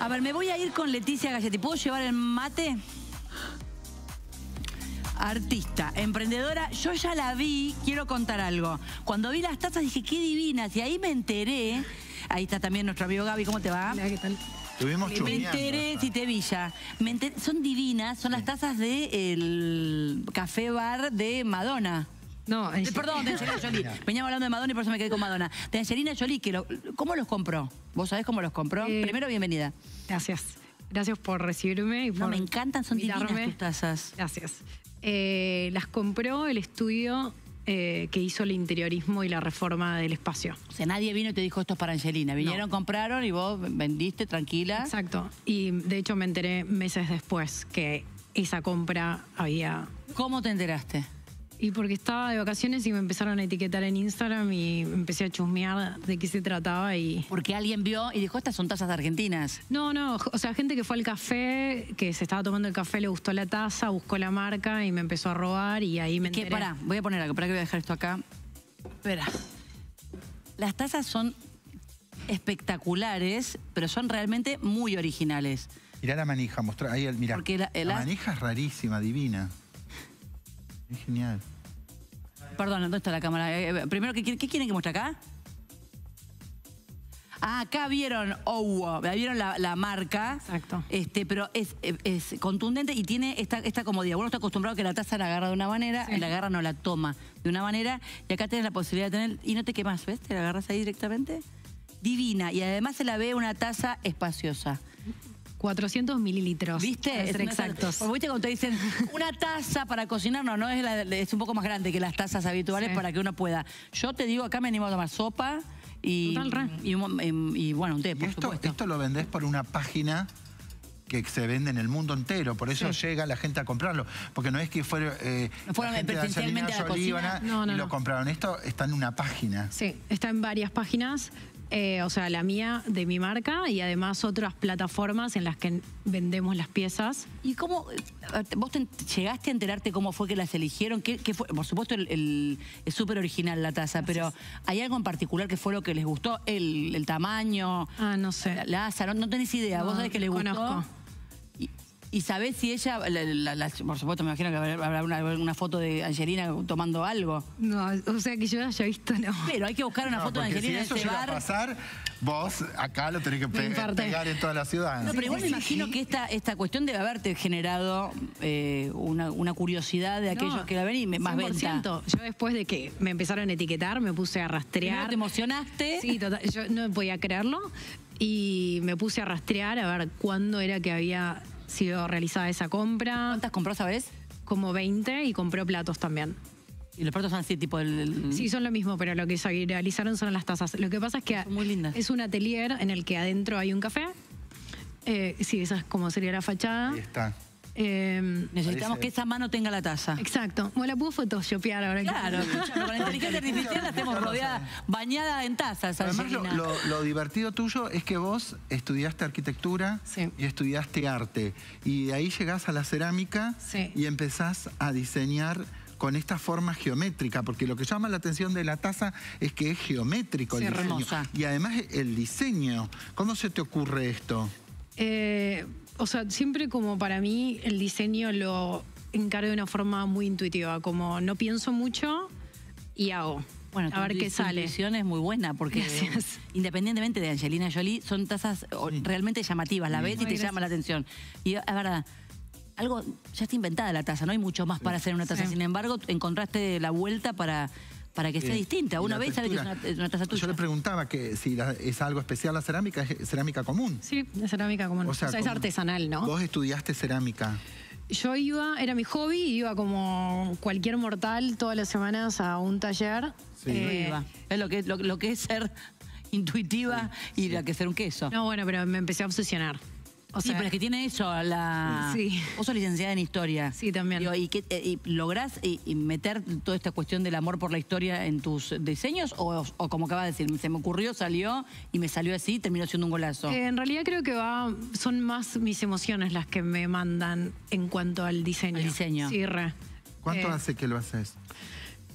A ver, me voy a ir con Leticia Galletti. ¿Puedo llevar el mate? Artista, emprendedora, yo ya la vi, quiero contar algo. Cuando vi las tazas dije, qué divinas, y ahí me enteré, ahí está también nuestro amigo Gaby, ¿cómo te va? Hola, ¿qué tal? Estuvimos Me enteré, Titevilla. Me enteré- son divinas, son las tazas del café bar de Madonna. No, Eh, Perdón, de Angelina Jolie. Veníamos hablando de Madonna y por eso me quedé con Madonna. De Angelina Jolie, que lo- ¿cómo los compró? ¿Vos sabés cómo los compró? Eh, Primero, bienvenida. Gracias. Gracias por recibirme y No, me encantan, son invitarme. divinas tus tazas. Gracias. Eh, las compró el estudio eh, que hizo el interiorismo y la reforma del espacio. O sea, nadie vino y te dijo esto es para Angelina. Vinieron, compraron y vos vendiste tranquila. Exacto. Y de hecho me enteré meses después que esa compra había... ¿Cómo te enteraste? Y porque estaba de vacaciones y me empezaron a etiquetar en Instagram y empecé a chusmear de qué se trataba y... Porque alguien vio y dijo, estas son tazas argentinas. No, no, o sea, gente que fue al café, que se estaba tomando el café, le gustó la taza, buscó la marca y me empezó a robar y ahí me ¿Qué? enteré. Pará, voy a poner algo, para que voy a dejar esto acá. Espera. Las tazas son espectaculares, pero son realmente muy originales. Mirá la manija, mostrá. Ahí, el- mirá. Porque la- la, la- manija es rarísima, divina. Es genial. Perdón, ¿dónde está la cámara? Eh, eh, primero, ¿qué, quieren- qué quieren que muestre acá? Ah, acá vieron Owo, vieron la, la marca. Exacto. Este, pero es, es contundente y tiene esta, esta comodidad. Uno está acostumbrado a que la taza la agarra de una manera, Sí. la agarra no la toma de una manera, y acá tienes la posibilidad de tener, y no te quemas, ¿ves? Te la agarras ahí directamente. Divina, y además se la ve una taza espaciosa. 400 mililitros. ¿Viste? Para ser exactos. Porque viste cuando te dicen una taza para cocinar, no, no es, la- es un poco más grande que las tazas habituales Sí. para que uno pueda. Yo te digo, acá me animo a tomar sopa y, Total, re. y, un- y, bueno, un té, por esto, supuesto. esto lo vendés por una página que se vende en el mundo entero, por eso Sí. llega la gente a comprarlo, porque no es que fuera, eh, No fueron la gente de presencialmente Angelina a la No, no, y lo compraron. Esto está en una página. Sí, está en varias páginas, eh, o sea, la mía de mi marca y además otras plataformas en las que vendemos las piezas. ¿Y cómo, eh, vos te- llegaste a enterarte cómo fue que las eligieron? ¿Qué, qué fue? Por supuesto, el, el- es súper original la taza, pero ¿hay algo en particular que fue lo que les gustó? ¿El, el tamaño? Ah, no sé. La, asa, no, no tenés idea. No, ¿Vos sabés que les gustó? desconozco. Y, sabés si ella, la- la- la- por supuesto, me imagino que habrá una, una foto de Angelina tomando algo. No, o sea que yo haya visto, no. Pero hay que buscar una No, foto de Angelina si eso en ese llega a bar. pasar, vos acá lo tenés que Me pe- infarté. pegar en toda la ciudad. No, pero igual me imagino que esta, esta cuestión debe haberte generado eh, una, una curiosidad de aquellos No, que la ven y me- más venta. 100%. Yo después de que me empezaron a etiquetar, me puse a rastrear. te emocionaste. Sí, total, yo no podía creerlo y me puse a rastrear a ver cuándo era que había sido realizada esa compra. ¿Cuántas compró, sabes? Como 20 y compré platos también. Y los platos son así, tipo el... el- Sí, son lo mismo, pero lo que se realizaron son las tazas. Lo que pasa es que Son muy lindas. es un atelier en el que adentro hay un café. Eh, sí, esa es como sería la fachada. Ahí está. Eh, Necesitamos que esa mano tenga la taza. exacto. Bueno, la puedo photoshopear ahora. Claro, con la inteligencia artificial la tenemos rodeada, bañada en tazas, Además, lo, Angelina. lo- lo divertido tuyo es que vos estudiaste arquitectura Sí. y estudiaste arte. Y de ahí llegás a la cerámica Sí. y empezás a diseñar con esta forma geométrica, porque lo que llama la atención de la taza es que es geométrico Sí, el diseño. hermosa. Y además el diseño. ¿Cómo se te ocurre esto? Eh, o sea, siempre como para mí el diseño lo encaro de una forma muy intuitiva, como no pienso mucho y hago. Bueno, a ver tu qué intu- sale. Intuición es muy buena porque Gracias. independientemente de Angelina Jolie, son tazas realmente llamativas. La ves y Ay, te gracias. llama la atención. Y es verdad, algo, ya está inventada la taza, no hay mucho más para hacer una taza. Sí. Sin embargo, encontraste la vuelta para, para que sea Eh, distinta. Una vez sabe que es una, textura. es una taza tuya. Yo le preguntaba que si la- es algo especial la cerámica, es cerámica común. Sí, de cerámica común. O sea, es artesanal, ¿no? Vos estudiaste cerámica. Yo iba, era mi hobby, iba como cualquier mortal todas las semanas a un taller. Sí. Eh, Iba. Es lo que, lo, lo que es ser intuitiva y la que es ser un queso. no, bueno, pero me empecé a obsesionar. O sí, sea, pero es que tiene eso, la... Sí. Vos sos licenciada en historia. Sí, también. Digo, ¿Y, qué- y lográs y, y meter toda esta cuestión del amor por la historia en tus diseños? O, o como acaba de decir, se me ocurrió, salió y me salió así y terminó siendo un golazo? eh, en realidad creo que va, son más mis emociones las que me mandan en cuanto al diseño. Al diseño. Sí, re. ¿Cuánto Eh, hace que lo haces?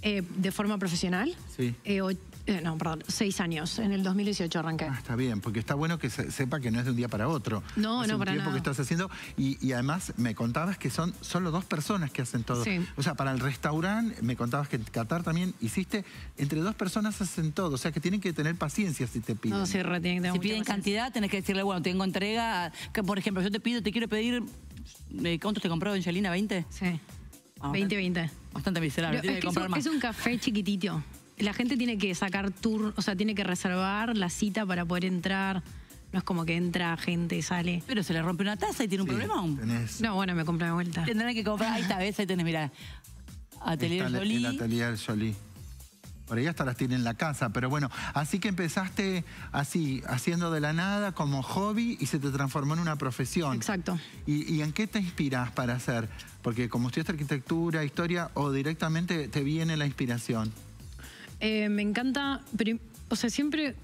Eh, ¿De forma profesional? Sí. Eh, o- eh, no, perdón, seis años. En el 2018 arranqué. Ah, está bien, porque está bueno que se- sepa que no es de un día para otro. No, Hace no, un para tiempo nada. que estás haciendo y, y además me contabas que son solo dos personas que hacen todo. Sí. O sea, para el restaurante me contabas que en Qatar también hiciste entre dos personas hacen todo, o sea, que tienen que tener paciencia si te piden. No, sí, re, tiene que tener Si piden paciencia. cantidad, tenés que decirle, bueno, tengo entrega. que, por ejemplo, yo te pido, te quiero pedir. eh, ¿Cuántos te compró Angelina? ¿20? Sí. Ah, 20-20. Bastante miserable. Tiene es, que un, más. es un café chiquitito. La gente tiene que sacar tour, o sea, tiene que reservar la cita para poder entrar. No es como que entra gente y sale. Pero se le rompe una taza y tiene un problema. tenés- No, bueno, me compré de vuelta. Tendrán que comprar. Ahí está, ves, ahí tenés, mira. Atelier está Jolie. El atelier Jolie. Por ahí hasta las tiene en la casa, pero bueno, así que empezaste así, haciendo de la nada como hobby y se te transformó en una profesión. Exacto. ¿Y, y en qué te inspiras para hacer? Porque como estudiaste arquitectura, historia, o directamente te viene la inspiración. Eh, me encanta, pero, o sea, siempre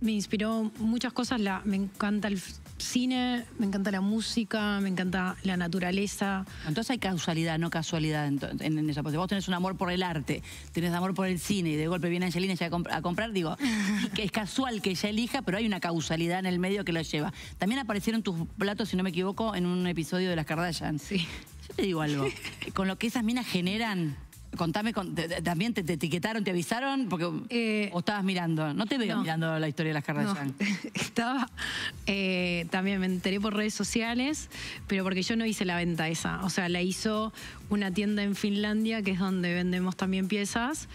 me inspiró muchas cosas. La, me encanta el cine, me encanta la música, me encanta la naturaleza. Entonces hay causalidad, no casualidad en, to- en- en eso. Porque vos tenés un amor por el arte, tenés amor por el cine y de golpe viene Angelina ya a, comp- a comprar, digo, que es casual que ella elija, pero hay una causalidad en el medio que lo lleva. También aparecieron tus platos, si no me equivoco, en un episodio de Las Kardashian. Sí. Yo te digo algo, con lo que esas minas generan, contame, con- te- te- también te, te etiquetaron, te avisaron, porque Eh, o estabas mirando, no te veo no. mirando la historia de Las No, Kardashian. estaba, eh, también me enteré por redes sociales, pero porque yo no hice la venta esa. O sea, la hizo una tienda en Finlandia, que es donde vendemos también piezas.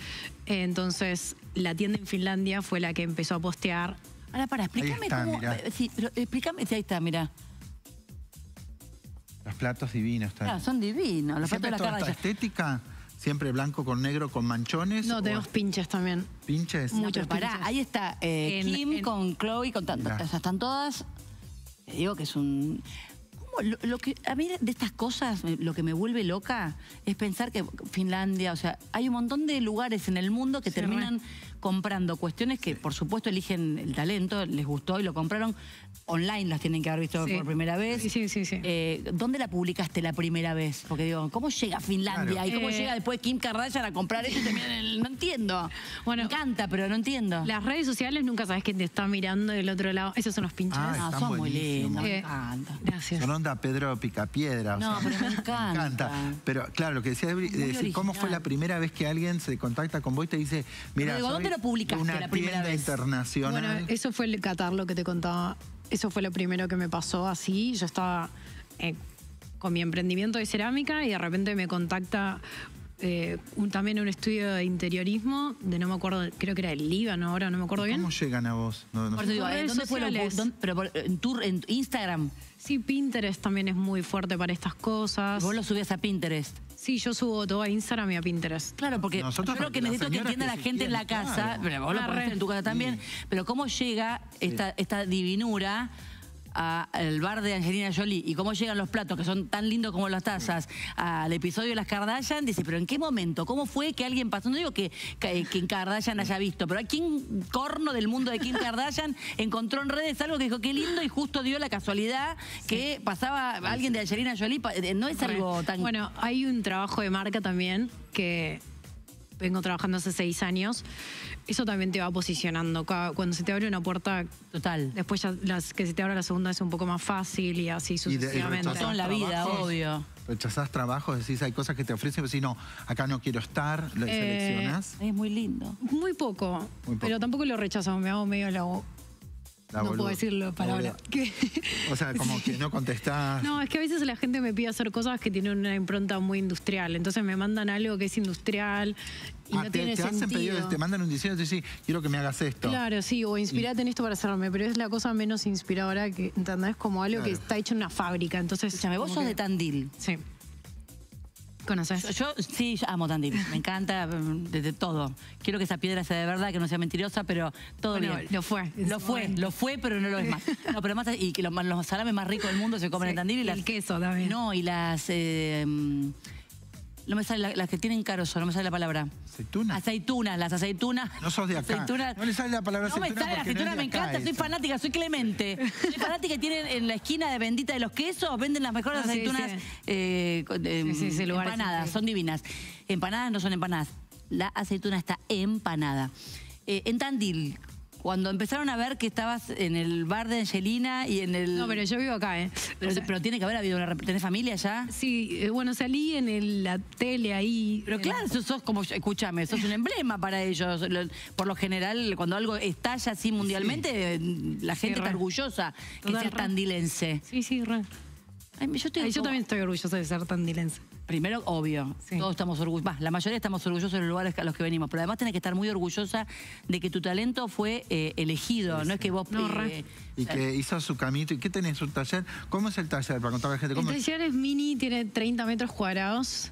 Eh, entonces, la tienda en Finlandia fue la que empezó a postear. Ahora, para, explícame está, cómo... Sí, pero explícame, sí, ahí está, mira. Los platos divinos. están. Claro, son divinos, los platos ¿Siempre de Las toda esta estética? ¿Siempre blanco con negro con manchones? No, o tenemos pinches también. pinches? No, Muchos pero pará, pinches. ahí está eh, En- Kim en- con Chloe, con tantas. Sea, están todas. Te digo que es un. ¿Cómo? Lo, lo que, a mí de estas cosas, me- lo que me vuelve loca es pensar que Finlandia, o sea, hay un montón de lugares en el mundo que Sí, terminan comprando cuestiones que, por supuesto, eligen el talento, les gustó y lo compraron. Online las tienen que haber visto Sí. por primera vez. Sí, sí, sí, sí. Eh, ¿Dónde la publicaste la primera vez? Porque digo, ¿cómo llega a Finlandia? Claro. ¿Y cómo Eh, llega después Kim Kardashian a comprar el- No entiendo. Bueno, me encanta, pero no entiendo. Las redes sociales nunca sabes quién te está mirando del otro lado. Esos son los pinches. Ah, Ah, están son muy lindos, me Eh, encanta. Gracias. Son onda Pedro Picapiedra. o No, sea, pero me encanta. Pero claro, lo que decía Ebri, Muy de decir, ¿cómo fue la primera vez que alguien se contacta con vos y te dice, mira, soy ¿dónde lo publicaste una la primera tienda vez? internacional? Bueno, eso fue el Qatar lo que te contaba. Eso fue lo primero que me pasó así. Yo estaba eh, con mi emprendimiento de cerámica y de repente me contacta eh, un- también un estudio de interiorismo, de no me acuerdo, creo que era el Líbano ahora, no me acuerdo bien. ¿Cómo llegan a vos? No, no Por eso digo, ¿eh, ¿dónde fue lo sociales. dónde- pero por- en tu en Instagram? Sí, Pinterest también es muy fuerte para estas cosas. Vos lo subías a Pinterest. Sí, yo subo todo a Instagram y a Pinterest. Claro, porque Nosotros, yo lo que necesito que entienda que la gente en la casa, claro. pero vos lo en tu casa también, pero cómo llega esta, esta divinura al bar de Angelina Jolie y cómo llegan los platos que son tan lindos como las tazas al episodio de las Kardashian, dice, pero ¿en qué momento? ¿Cómo fue que alguien pasó? No digo que, que Kim Kardashian haya visto, pero ¿a quién corno del mundo de Kim Kardashian encontró en redes algo que dijo qué lindo y justo dio la casualidad que pasaba alguien de Angelina Jolie? eh, No es algo tan... Bueno, hay un trabajo de marca también que vengo trabajando hace seis años. Eso también te va posicionando. Cada- Cuando se te abre una puerta, Total. después ya las que se te abra la segunda es un poco más fácil y así Y de- y sucesivamente. rechazás Todo en la vida, obvio. Rechazás trabajos, decís, hay cosas que te ofrecen, pero decís, no, acá no quiero estar, lo Eh, seleccionás. Es muy lindo. Muy poco, Muy poco. pero tampoco lo rechazo, me hago medio la... La no boluda. puedo decirlo La palabra. ¿Qué? O sea, como que no contestás. No, es que a veces la gente me pide hacer cosas que tienen una impronta muy industrial. Entonces me mandan algo que es industrial y Ah, no te, tiene te hacen sentido. pedidos, te mandan un diseño y te dicen, quiero que me hagas esto. Claro, sí, o inspirate en esto para hacerme, pero es la cosa menos inspiradora que, ¿entendés? Como algo que está hecho en una fábrica, entonces... Escúchame, vos como sos que- de Tandil. Sí. ¿Conoces? Yo, yo sí yo amo Tandil, me encanta mm, desde todo. Quiero que esa piedra sea de verdad, que no sea mentirosa, pero todo Bueno, bien. lo fue, Lo fue, lo fue, pero no lo es más. No, pero más y que los, los salames más ricos del mundo se comen Sí, en Tandil y y las el queso también. No, y las eh, mm, no me sale la- las que tienen carozo, no me sale la palabra. ¿Aceituna? Aceitunas, las aceitunas. No sos de acá. Aceitunas. No le sale la palabra No me aceituna sale la no aceituna, me encanta, soy fanática, soy Clemente. Soy fanática y tienen en la esquina de Bendita de los Quesos, venden las mejores Ah, aceitunas sí. eh, eh, Sí, sí, sí, lugares empanadas, son divinas. Empanadas no son empanadas, la aceituna está empanada. Eh, en Tandil, cuando empezaron a ver que estabas en el bar de Angelina y en el... No, pero yo vivo acá, ¿eh? Pero, O sea, pero tiene que haber habido una... ¿Tenés familia ya? sí, eh, bueno, salí en el- la tele ahí. Pero claro, sos, sos como, escúchame, sos un emblema para ellos. Lo- Por lo general, cuando algo estalla así mundialmente, la gente está orgullosa que Total, sea re. tandilense. Sí, sí, re. Ay, yo, estoy Ay, yo como- también estoy orgullosa de ser tandilense. Primero, obvio, Sí. todos estamos orgullosos, la mayoría estamos orgullosos de los lugares a los que venimos, pero además tenés que estar muy orgullosa de que tu talento fue eh, elegido, no es que vos... No, eh. Y que hizo su camito. ¿Y qué tenés? ¿Un taller? ¿Cómo es el taller? Para contarle a la gente. El ¿Cómo es? taller es mini, tiene 30 metros cuadrados.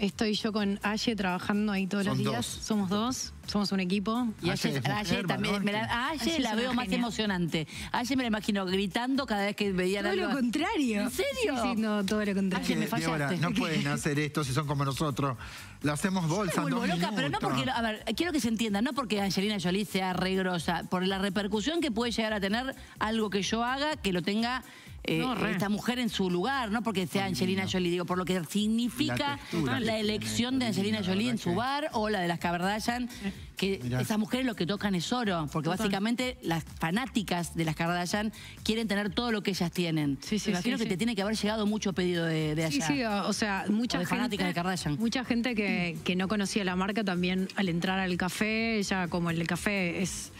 Estoy yo con Aye trabajando ahí todos Son los días. dos. Somos dos, somos un equipo. Y Aye Aye, es mujer, Aye también, me la, a Aye Aye la veo más emocionante. Aye me la imagino gritando cada vez que veía Todo algo. lo contrario. ¿En serio? Sí, sí, no, todo lo contrario. Aye, me fallaste. no pueden hacer esto si son como nosotros. Lo hacemos bolsa vuelvo dos loca, pero no porque, a ver, quiero que se entienda, no porque Angelina Jolie sea regrosa, por la repercusión que puede llegar a tener algo que yo haga, que lo tenga eh, No, esta mujer en su lugar, no porque sea Angelina Jolie, digo, por lo que significa La textura la, que elección de Angelina Jolie en su bar o la de las Kardashian, que Mirá. esas mujeres lo que tocan es oro, porque Total. básicamente las fanáticas de las Kardashian quieren tener todo lo que ellas tienen. Sí, sí, Me imagino sí, que sí. te tiene que haber llegado mucho pedido de, de Sí, allá. sí, o o sea, mucha O de fanática gente, de Kardashian. mucha gente que, que no conocía la marca también al entrar al café, ya como el café es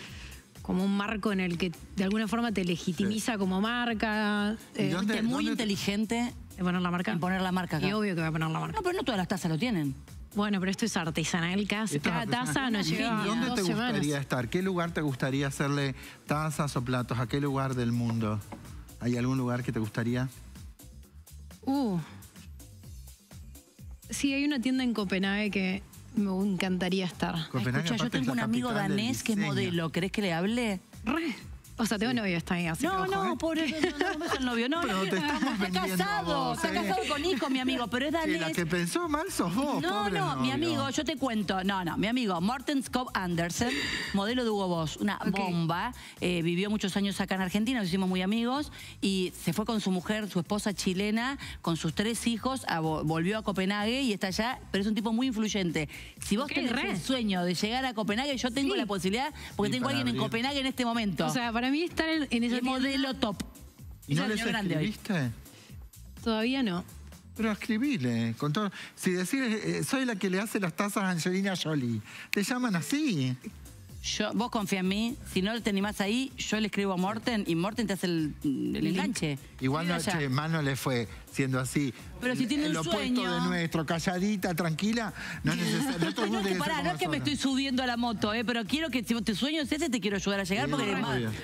como un marco en el que de alguna forma te legitimiza como marca, ¿Y eh, dónde- Fuiste muy inteligente de poner la marca. en poner la marca acá. Y obvio que voy a poner la marca. No, pero no todas las tazas lo tienen. Bueno, pero esto es artesanal, cada, es cada taza nos ¿Y lleva ¿Dónde dos te semanas. gustaría estar? ¿Qué lugar te gustaría hacerle tazas o platos? ¿A qué lugar del mundo? ¿Hay algún lugar que te gustaría? Uh. Sí, hay una tienda en Copenhague que me encantaría estar. Escucha, yo tengo un amigo danés que es modelo. ¿Querés que le hable? Re. O sea, tengo novio está ahí, así No, que ojo, no, ¿eh? pobre, no, no, no es el novio, no. Pero te estamos está casado, vos, está ¿eh? casado con hijo, mi amigo, pero es Que danés. la que pensó mal sos vos, No, pobre no, mi amigo, yo te cuento. No, no, mi amigo, Morten Skov Andersen, modelo de Hugo Boss, una bomba. eh, vivió muchos años acá en Argentina, nos hicimos muy amigos y se fue con su mujer, su esposa chilena, con sus tres hijos, a- volvió a Copenhague y está allá, pero es un tipo muy influyente. Si vos tenés re. el sueño de llegar a Copenhague, yo tengo Sí. la posibilidad, porque Sí, tengo alguien en. Copenhague en este momento. O sea, para mí estar en, en esa tienda modelo top. ¿Y no les señor grande hoy. escribiste? todavía no. Pero escribile. Con todo. Si decís, eh, soy la que le hace las tazas a Angelina Jolie, te llaman así. Yo, vos confía en mí, si no te animás ahí, yo le escribo a Morten y Morten te hace el, el enganche. Igual no, che, no le fue siendo así. Pero si tiene un Lo opuesto sueño. de nuestro, calladita, tranquila, no es necesario. No el No, que pará, no es que me estoy subiendo a la moto, eh, pero quiero que si tu sueño es ese, te quiero ayudar a llegar Sí, porque bien.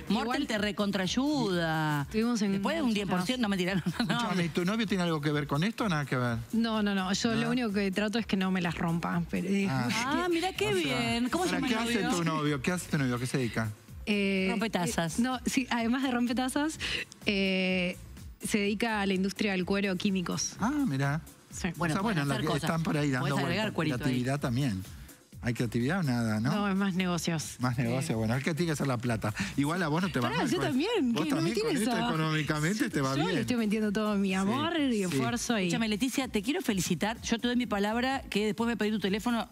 Morten Igual- te recontraayuda. Estuvimos en Después de un muchas 10%, no mentira. No, no, ¿y ¿tu novio tiene algo que ver con esto o nada que ver? No, no, no. Yo ¿No? lo único que trato es que no me las rompa. Pero, eh, Ah. Ah, mira qué bien. ¿Cómo se llama ¿Qué el hace tu novio? ¿Qué hace tu novio? ¿A ¿Qué se dedica? eh, Rompetazas. eh, no, sí, además de rompetazas, eh, se dedica a la industria del cuero químicos. Ah, mira. Sí. Bueno, o sea, bueno, la hacer que cosas. están por ahí dando vueltas. cuerito ahí. Creatividad también. ¿Hay creatividad o nada, no? No, es más negocios. Más negocio, bueno, el que tiene que hacer la plata. Igual a vos no te va Pará, mal. yo con- también. Vos que no me también con tienes esto a- económicamente te va yo bien. le estoy metiendo todo mi amor y sí. esfuerzo. Y... Escúchame, Leticia, te quiero felicitar. Yo te doy mi palabra que después me pedí tu teléfono.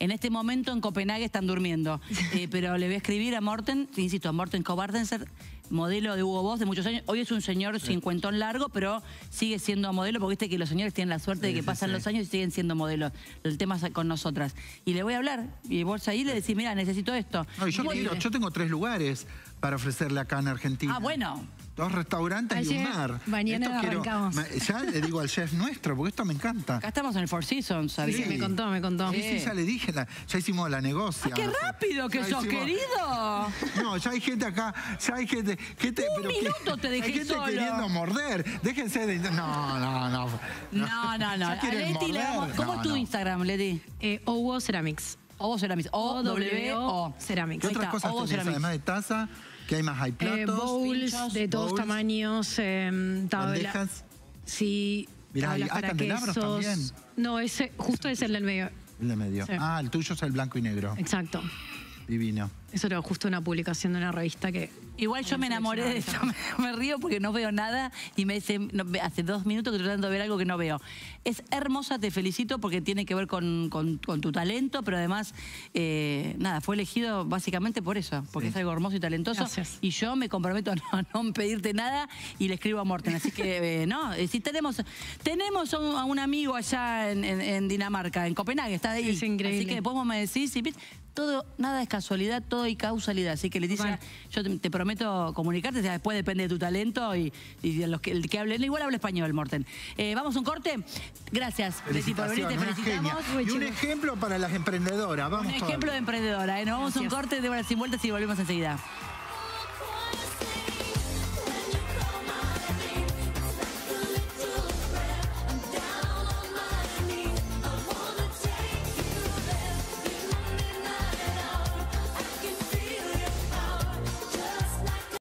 En este momento en Copenhague están durmiendo. Eh, pero le voy a escribir a Morten, te insisto, a Morten Cobardenser, modelo de Hugo Boss de muchos años. Hoy es un señor cincuentón largo, pero sigue siendo modelo, porque viste que los señores tienen la suerte de Sí, que sí, pasan sí. los años y siguen siendo modelos. El tema es con nosotras. Y le voy a hablar. Y vos ahí le decís, mira, necesito esto. No, y yo, Muy quiero- bien. yo tengo tres lugares para ofrecerle acá en Argentina. Ah, bueno. Dos restaurantes y un mar. mañana Esto quiero- arrancamos. ya le digo al chef nuestro, porque esto me encanta. Acá estamos en el Four Seasons, Sí, ¿sabías? sí, me contó, me contó. Sí, sí, ya le dije, la- ya hicimos la negocia. ¡Ah, qué rápido que Ya sos, hicimos- querido! No, ya hay gente acá, ya hay gente... gente Un pero que- minuto te dejé Hay gente solo. queriendo morder. Déjense de... No, no, no. No, no, no. A Leti le vamos- ¿Cómo No, es tu no. Instagram, Leti? Eh, Owo Ceramics. O Ceramics. O W O Ceramics. ¿Qué otras cosas tenés Ceramics. además de taza? ¿Qué hay más? ¿Hay Eh, platos? bowls pinchos, de todos bowls, tamaños, eh, tabla. Sí, Mirá, tablas ¿y hay para candelabros quesos. también? No, ese, justo es el del medio. El de medio. Sí. Ah, el tuyo es el blanco y negro. Exacto. Divino. Eso era justo una publicación de una revista que Igual yo me enamoré de esto, me, río porque no veo nada y me dice, no, hace dos minutos que estoy tratando de ver algo que no veo. Es hermosa, te felicito porque tiene que ver con, con- con tu talento, pero además, eh, nada, fue elegido básicamente por eso, porque es algo hermoso y talentoso. Gracias. Y yo me comprometo a no, a no pedirte nada y le escribo a Morten. Así que, eh, no, eh, si tenemos, tenemos a un, a un amigo allá en, en- en Dinamarca, en Copenhague, está ahí. Es increíble. Así que después vos me decís, y todo, nada es casualidad, todo hay causalidad. Así que Leticia, Total. yo te, te prometo comunicarte, o sea, después depende de tu talento y, y de los que, el que hable. Igual habla español, Morten. Eh, vamos a un corte. Gracias, Leti, por venir, te felicitamos. Y un ejemplo para las emprendedoras. Vamos Un ejemplo de emprendedora. ¿eh? Nos vamos a un corte de horas sin vueltas y volvemos enseguida.